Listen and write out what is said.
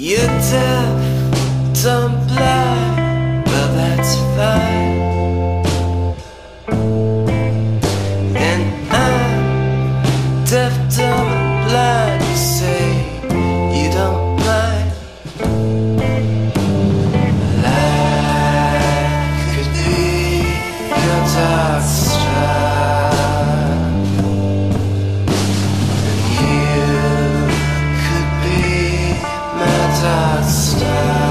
You're deaf, dumb, blind, but that's fine. And I'm deaf, dumb. past.